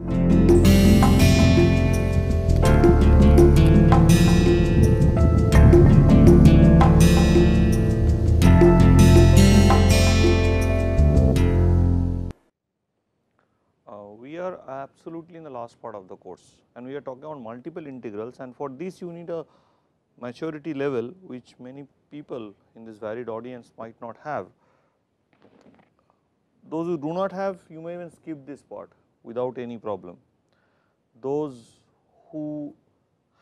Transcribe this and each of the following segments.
Uh, we are absolutely in the last part of the course and we are talking about multiple integrals and for this you need a maturity level which many people in this varied audience might not have. Those who do not have you may even skip this part without any problem. Those who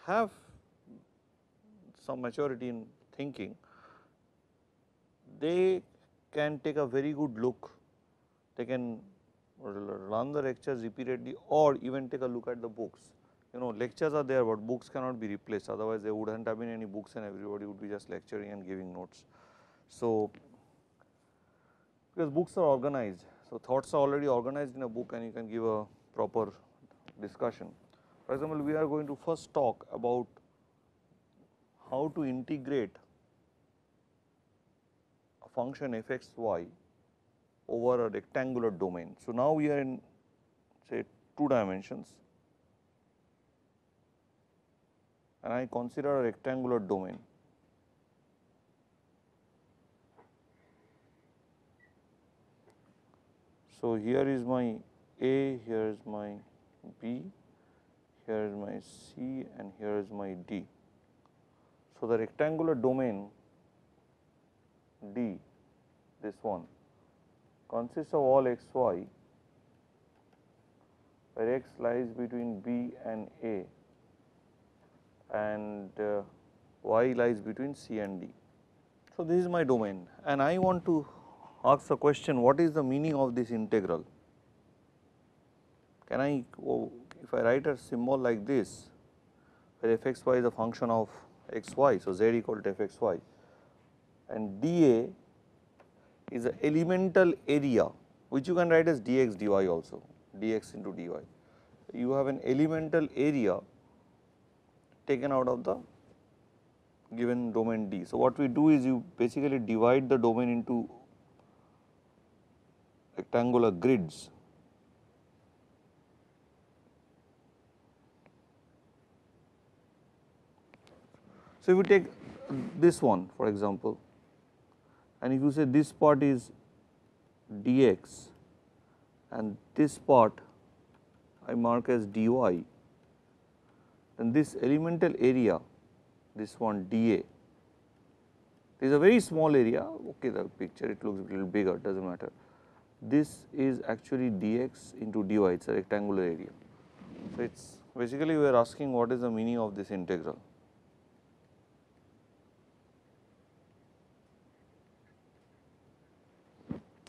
have some maturity in thinking, they can take a very good look, they can run the lectures repeatedly or even take a look at the books. You know lectures are there but books cannot be replaced otherwise there would not have been any books and everybody would be just lecturing and giving notes. So, because books are organized, so thoughts are already organized in a book and you can give a proper discussion. For example, we are going to first talk about how to integrate a function f x y over a rectangular domain. So, now we are in say 2 dimensions and I consider a rectangular domain. So, here is my A, here is my B, here is my C and here is my D. So, the rectangular domain D, this one consists of all x y where x lies between B and A and uh, y lies between C and D. So, this is my domain and I want to ask the question what is the meaning of this integral? Can I oh, if I write a symbol like this where f x y is a function of x y. So, z equal to f x y and dA is a elemental area which you can write as dx dy also dx into dy. You have an elemental area taken out of the given domain D. So, what we do is you basically divide the domain into rectangular grids. So, if you take this one for example and if you say this part is dx and this part I mark as dy then this elemental area this one dA this is a very small area. Okay the picture it looks a little bigger does not matter this is actually dx into dy it is a rectangular area. So, it is basically we are asking what is the meaning of this integral.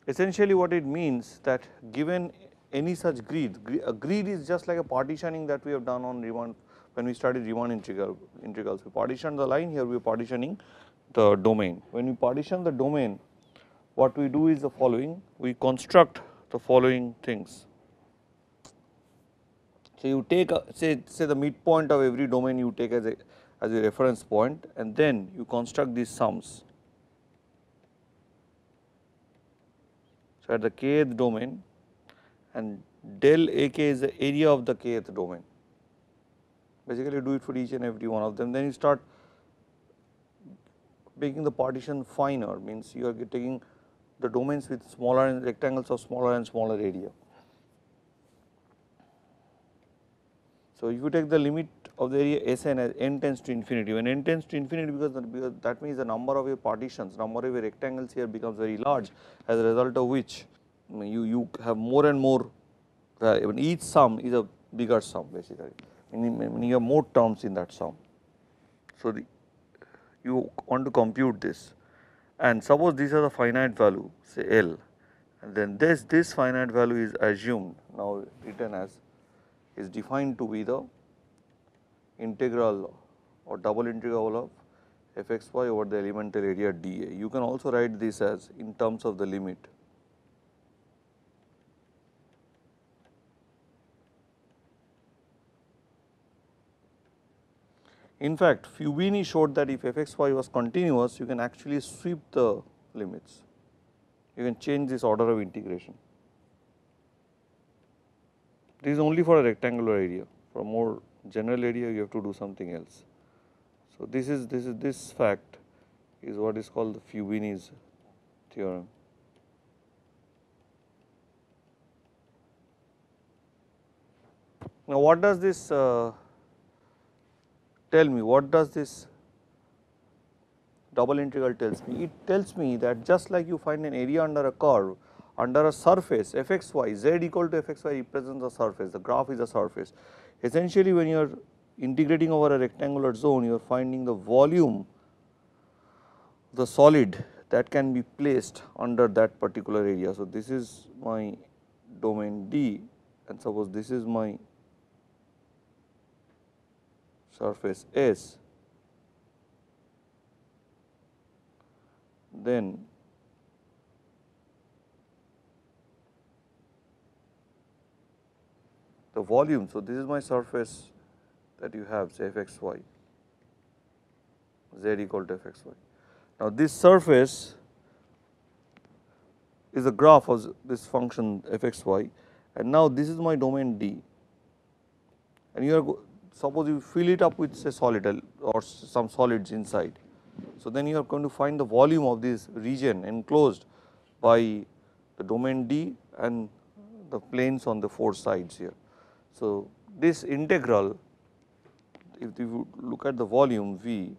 Essentially what it means that given any such grid, a grid is just like a partitioning that we have done on Riemann when we studied Riemann integral, integrals. We partition the line here we are partitioning the domain. When we partition the domain what we do is the following we construct the following things. So, you take a, say say the midpoint of every domain you take as a as a reference point and then you construct these sums So, at the kth domain and del ak is the area of the kth domain. Basically you do it for each and every one of them then you start making the partition finer means you are taking the domains with smaller and rectangles of smaller and smaller area. So, if you take the limit of the area Sn as n tends to infinity, when n tends to infinity because, because that means the number of your partitions, number of your rectangles here becomes very large as a result of which you, you have more and more uh, each sum is a bigger sum basically, meaning you have more terms in that sum. So, the, you want to compute this and suppose these are the finite value say L and then this, this finite value is assumed now written as is defined to be the integral or double integral of f x y over the elemental area dA. You can also write this as in terms of the limit. In fact, Fubini showed that if f x y was continuous, you can actually sweep the limits. You can change this order of integration. This is only for a rectangular area. For more general area, you have to do something else. So, this is this is this fact is what is called the Fubini's theorem. Now, what does this uh, tell me? What does this double integral tells me? It tells me that just like you find an area under a curve, under a surface f x y, z equal to f x y represents the surface, the graph is a surface. Essentially when you are integrating over a rectangular zone, you are finding the volume, the solid that can be placed under that particular area. So, this is my domain D and suppose this is my surface S, then the volume. So, this is my surface that you have say f x y z equal to f x y. Now, this surface is a graph of this function f x y and now this is my domain D and you are suppose you fill it up with say solid or some solids inside. So, then you are going to find the volume of this region enclosed by the domain D and the planes on the four sides here. So, this integral if you look at the volume V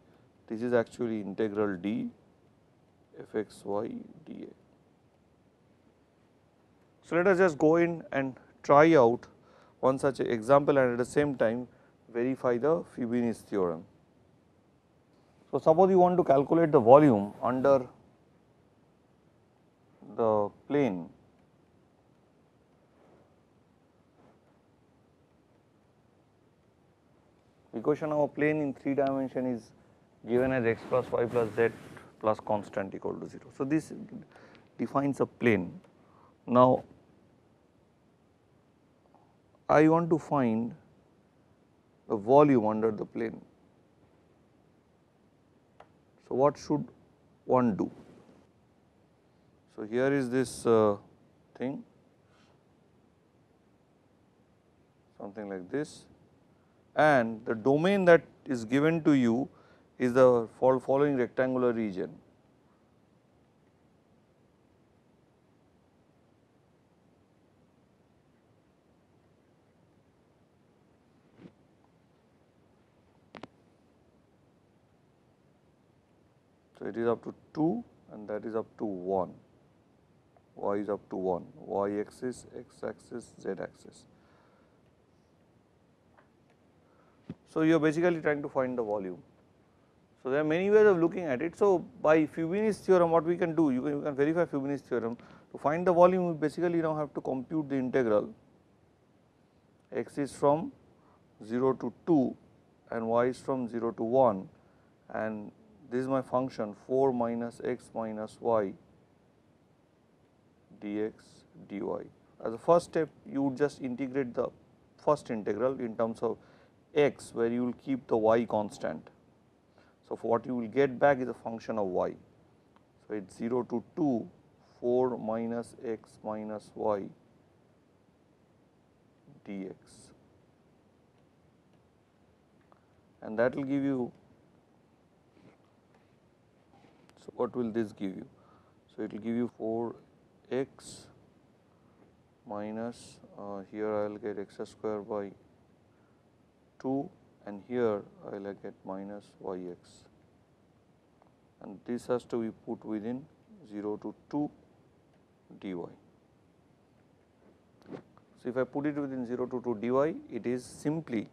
this is actually integral d f x y dA. So, let us just go in and try out one such example and at the same time verify the Fubini's theorem. So, suppose you want to calculate the volume under the plane equation of a plane in 3 dimension is given as x plus y plus z plus constant equal to 0. So, this defines a plane. Now, I want to find the volume under the plane. So, what should one do? So, here is this uh, thing something like this and the domain that is given to you is the following rectangular region. It is up to 2 and that is up to 1, y is up to 1, y axis, x axis, z axis. So, you are basically trying to find the volume. So, there are many ways of looking at it. So, by Fubini's theorem what we can do you can, you can verify Fubini's theorem to find the volume we basically now have to compute the integral x is from 0 to 2 and y is from 0 to 1 and this is my function 4 minus x minus y dx dy. As a first step you would just integrate the first integral in terms of x where you will keep the y constant. So, what you will get back is a function of y. So, it is 0 to 2 4 minus x minus y dx and that will give you so what will this give you so it will give you 4 x minus uh, here I will get x square by 2 and here I will get minus y x and this has to be put within 0 to 2 dy. So, if I put it within 0 to 2 dy it is simply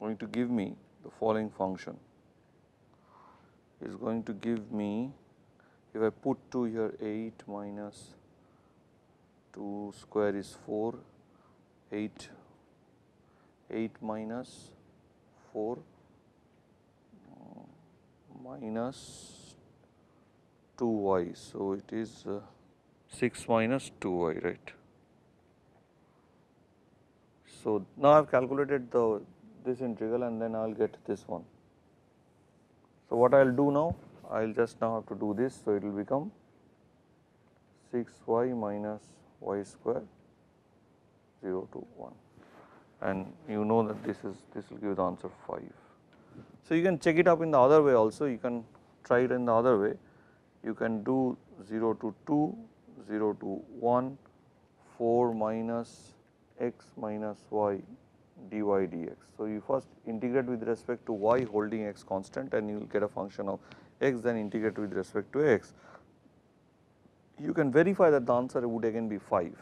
going to give me the following function is going to give me if I put 2 here 8 minus 2 square is 4 8 8 minus 4 uh, minus 2 y. So, it is uh, 6 minus 2 y right. So, now I have calculated the this integral and then I will get this one. So, what I will do now I will just now have to do this. So, it will become 6 y minus y square 0 to 1 and you know that this is this will give the answer 5. So, you can check it up in the other way also you can try it in the other way you can do 0 to 2, 0 to 1, 4 minus x minus y dy dx. So, you first integrate with respect to y holding x constant and you will get a function of x then integrate with respect to x. You can verify that the answer would again be 5.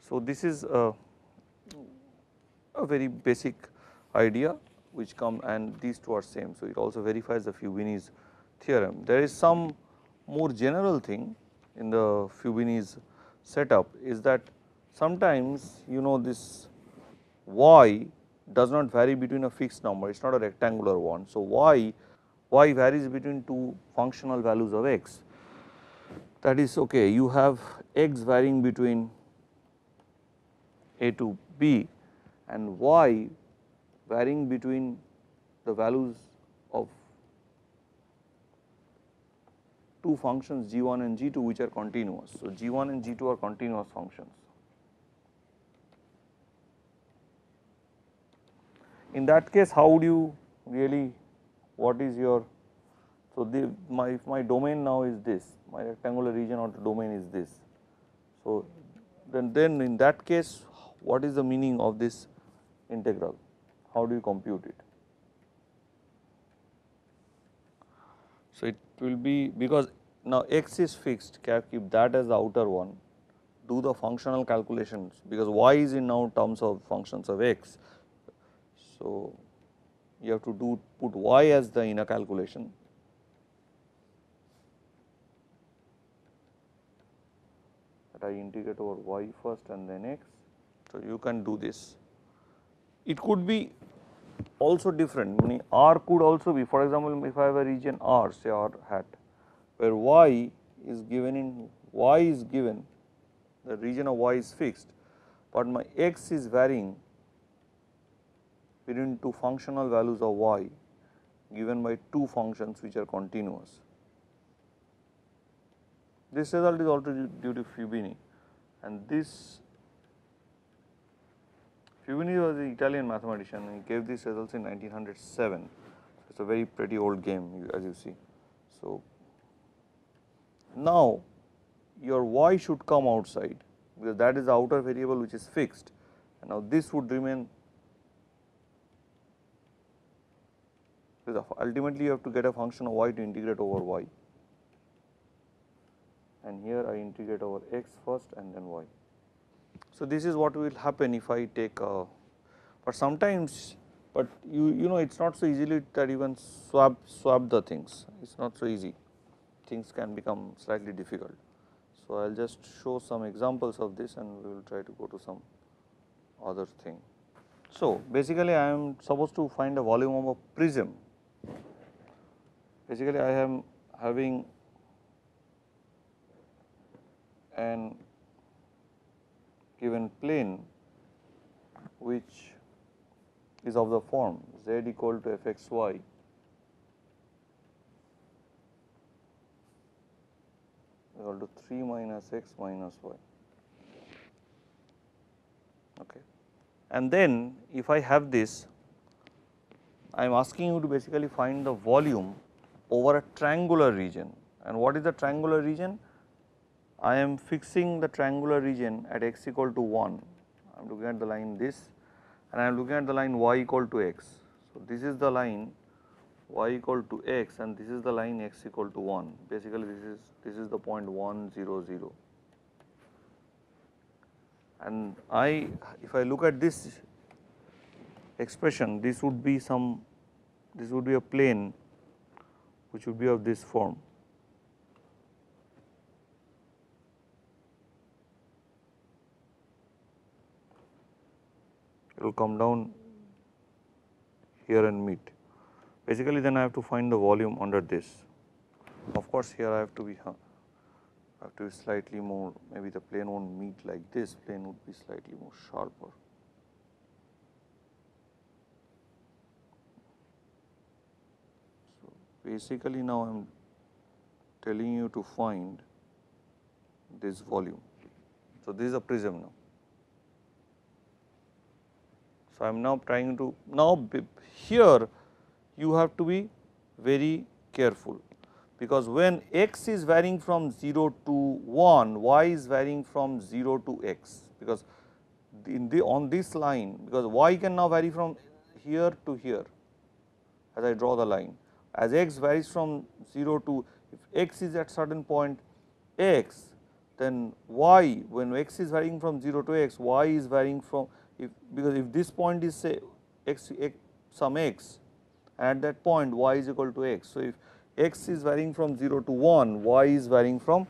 So, this is a, a very basic idea which come and these two are same. So, it also verifies the Fubini's theorem. There is some more general thing in the Fubini's setup is that sometimes you know this y does not vary between a fixed number, it is not a rectangular one. So, y, y varies between two functional values of x that is okay you have x varying between a to b and y varying between the values of two functions g1 and g2 which are continuous. So, g1 and g2 are continuous functions. In that case how would you really what is your so the my my domain now is this my rectangular region or domain is this. So, then then in that case what is the meaning of this integral how do you compute it. So, it will be because now x is fixed keep that as the outer one do the functional calculations because y is in now terms of functions of x. So, you have to do put y as the inner calculation that I integrate over y first and then x. So, you can do this. It could be also different meaning r could also be for example, if I have a region r say r hat where y is given in y is given the region of y is fixed, but my x is varying between two functional values of y given by two functions which are continuous. This result is also due to Fubini and this Fubini was the Italian mathematician and he gave these results in 1907. It is a very pretty old game as you see. So, now your y should come outside because that is the outer variable which is fixed and now this would remain because ultimately you have to get a function of y to integrate over y and here I integrate over x first and then y. So, this is what will happen if I take a, but sometimes but you you know it is not so easily that you can swap swap the things it is not so easy things can become slightly difficult. So, I will just show some examples of this and we will try to go to some other thing. So, basically I am supposed to find a volume of a prism basically I am having an given plane which is of the form z equal to f x y equal to 3 minus x minus y. Okay. And then if I have this, I am asking you to basically find the volume over a triangular region. And what is the triangular region? I am fixing the triangular region at x equal to 1, I am looking at the line this and I am looking at the line y equal to x. So, this is the line y equal to x and this is the line x equal to 1 basically this is this is the point 1 0 0 and I if I look at this expression this would be some this would be a plane which would be of this form it will come down here and meet. Basically then I have to find the volume under this. Of course here I have to be have to be slightly more maybe the plane won't meet like this plane would be slightly more sharper. So basically now I am telling you to find this volume. So this is a prism now. So, I am now trying to now here you have to be very careful because when x is varying from 0 to 1, y is varying from 0 to x because in the on this line because y can now vary from here to here as I draw the line as x varies from 0 to if x is at certain point x then y when x is varying from 0 to x y is varying from if because if this point is say x, x some x at that point y is equal to x. So, if x is varying from 0 to 1 y is varying from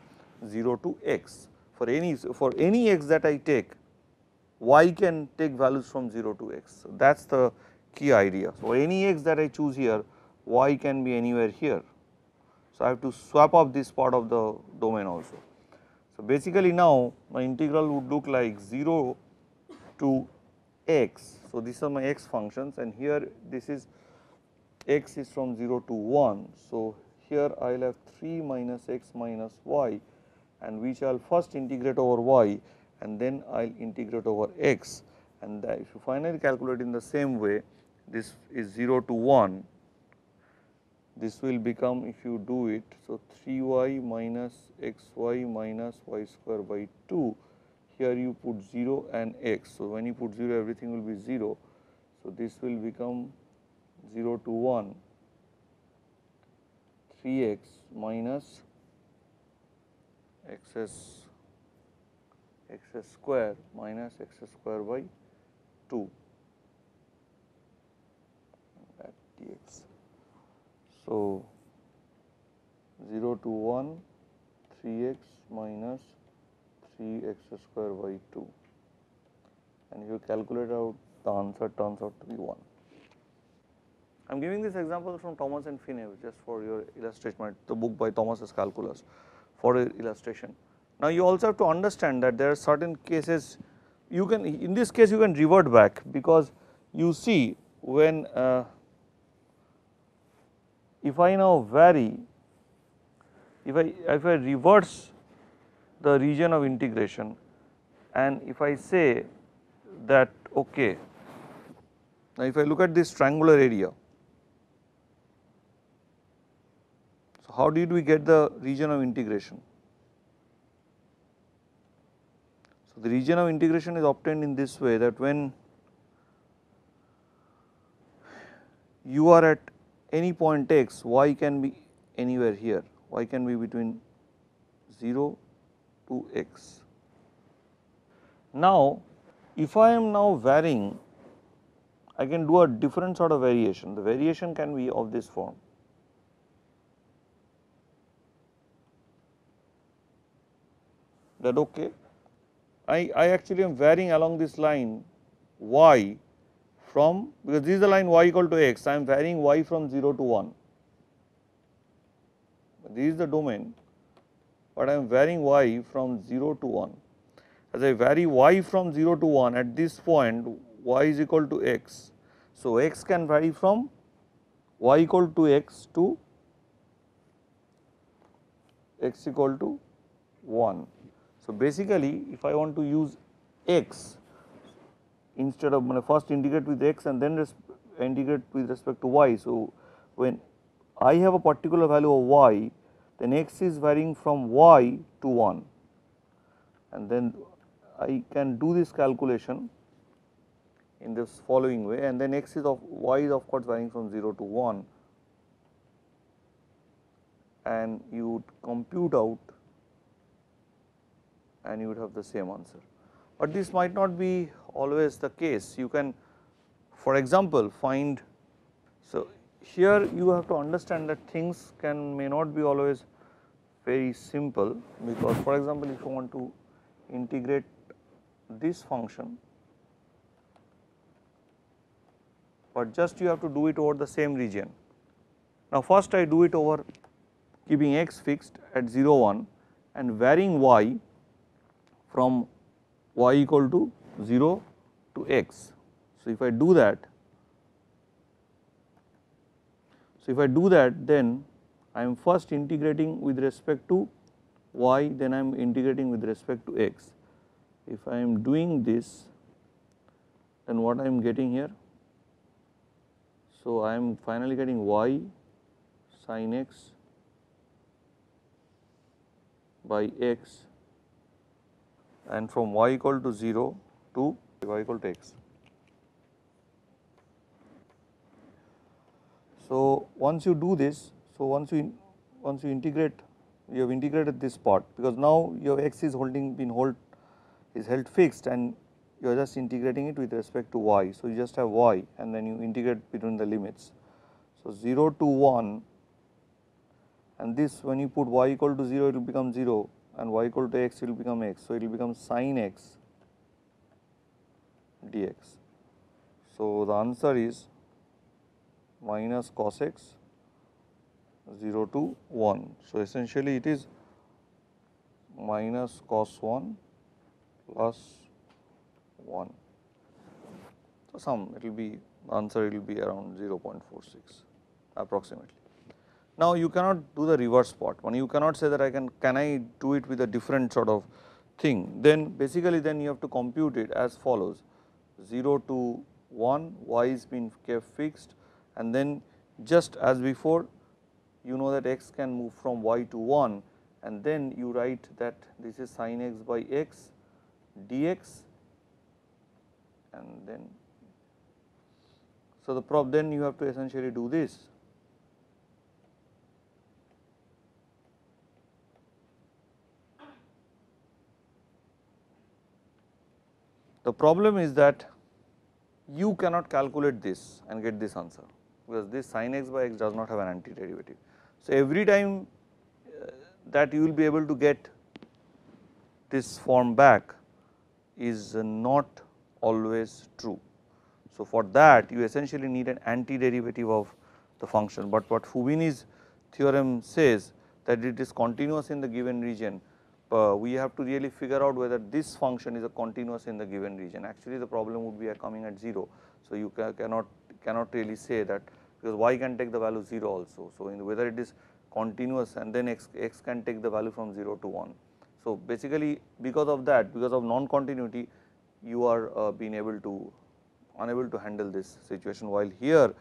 0 to x for any for any x that I take y can take values from 0 to x. So, that is the key idea. So, any x that I choose here y can be anywhere here. So, I have to swap off this part of the domain also. So, basically now my integral would look like 0 to x. So, these are my x functions and here this is x is from 0 to 1. So, here I will have 3 minus x minus y and we shall first integrate over y and then I will integrate over x and if you finally calculate in the same way this is 0 to 1 this will become if you do it. So, 3 y minus x y minus y square by 2 here you put 0 and x. So, when you put 0 everything will be 0. So, this will become 0 to 1 3 x minus x s x s square minus x s square by 2 that dx. So, 0 to 1 3 x minus 3 x square by 2 and if you calculate out the answer turns out to be 1. I am giving this example from Thomas and Finney just for your illustration the book by Thomas's calculus for illustration. Now, you also have to understand that there are certain cases you can in this case you can revert back because you see when uh, if I now vary if I if I reverse the region of integration and if I say that okay now if I look at this triangular area so how did we get the region of integration? So the region of integration is obtained in this way that when you are at any point x y can be anywhere here y can be between 0 to x. Now, if I am now varying I can do a different sort of variation the variation can be of this form. That okay I, I actually am varying along this line y from because this is the line y equal to x I am varying y from 0 to 1 this is the domain but I am varying y from 0 to 1. As I vary y from 0 to 1 at this point y is equal to x. So, x can vary from y equal to x to x equal to 1. So, basically if I want to use x instead of first integrate with x and then integrate with respect to y. So, when I have a particular value of y then x is varying from y to 1 and then I can do this calculation in this following way and then x is of y is of course varying from 0 to 1 and you would compute out and you would have the same answer. But this might not be always the case you can for example find so here you have to understand that things can may not be always very simple because for example if you want to integrate this function but just you have to do it over the same region. Now first I do it over keeping x fixed at 0 1 and varying y from y equal to 0 to x. So if I do that so if I do that then I am first integrating with respect to y then I am integrating with respect to x. If I am doing this then what I am getting here? So, I am finally getting y sin x by x and from y equal to 0 to y equal to x. So, once you do this, so once you once you integrate you have integrated this part because now your x is holding been hold is held fixed and you are just integrating it with respect to y. So, you just have y and then you integrate between the limits. So, 0 to 1 and this when you put y equal to 0 it will become 0 and y equal to x it will become x. So, it will become sin x dx. So, the answer is minus cos x 0 to 1. So, essentially it is minus cos 1 plus 1. So, some it will be answer it will be around 0.46 approximately. Now, you cannot do the reverse part when you cannot say that I can can I do it with a different sort of thing then basically then you have to compute it as follows 0 to 1 y is been kept fixed and then just as before you know that x can move from y to 1 and then you write that this is sin x by x dx and then so the prob then you have to essentially do this. The problem is that you cannot calculate this and get this answer because this sin x by x does not have an antiderivative. So, every time uh, that you will be able to get this form back is not always true. So, for that you essentially need an antiderivative of the function, but what Fubini's theorem says that it is continuous in the given region, uh, we have to really figure out whether this function is a continuous in the given region. Actually, the problem would be coming at 0. So, you ca cannot cannot really say that because y can take the value 0 also. So, in whether it is continuous and then x, x can take the value from 0 to 1. So, basically because of that because of non continuity you are uh, being able to unable to handle this situation while here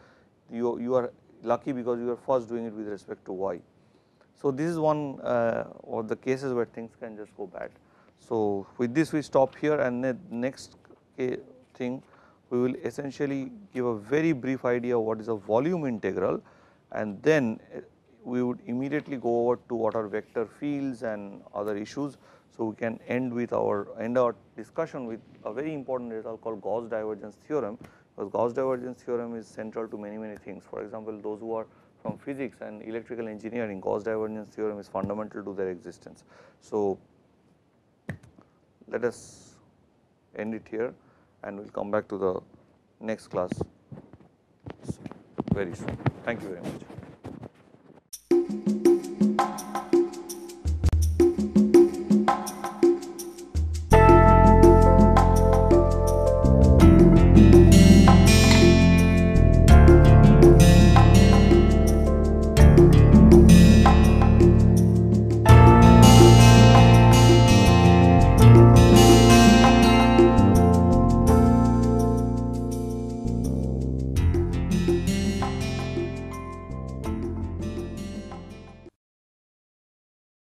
you, you are lucky because you are first doing it with respect to y. So, this is one uh, of the cases where things can just go bad. So, with this we stop here and the next thing we will essentially give a very brief idea of what is a volume integral and then uh, we would immediately go over to what are vector fields and other issues. So, we can end with our end our discussion with a very important result called Gauss divergence theorem because Gauss divergence theorem is central to many many things. For example, those who are from physics and electrical engineering Gauss divergence theorem is fundamental to their existence. So, let us end it here and we will come back to the next class very soon. Thank you very much.